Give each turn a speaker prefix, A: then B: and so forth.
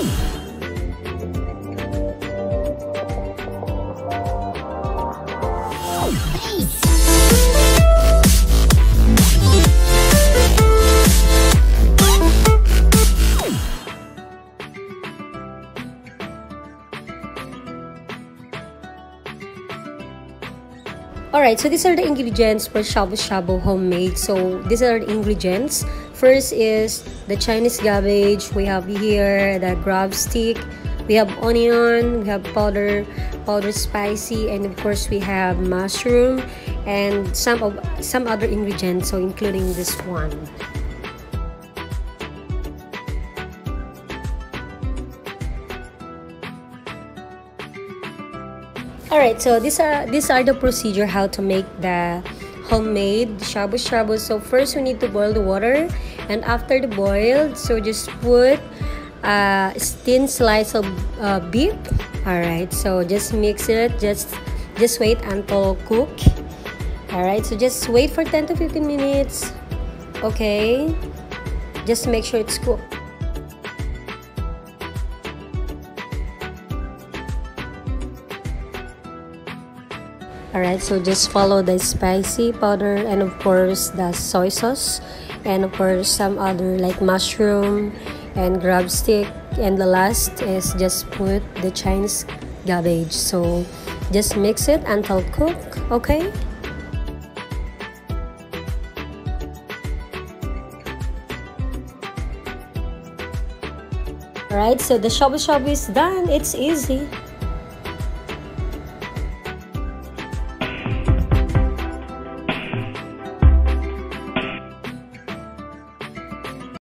A: Ooh. Alright, so these are the ingredients for shabu shabu homemade. So these are the ingredients. First is the Chinese cabbage. We have here the grab stick. We have onion. We have powder, powder spicy, and of course we have mushroom and some of some other ingredients. So including this one. Alright, so these are these are the procedure how to make the homemade shabu shabu. So first we need to boil the water and after the boiled, so just put a thin slice of uh, beef. Alright, so just mix it, just just wait until cook. Alright, so just wait for 10 to 15 minutes. Okay, just make sure it's cooked. Alright, so just follow the spicy powder and of course the soy sauce and of course some other like mushroom and grab stick and the last is just put the Chinese cabbage. So just mix it until cook, okay? Alright, so the shabu shabu is done. It's easy.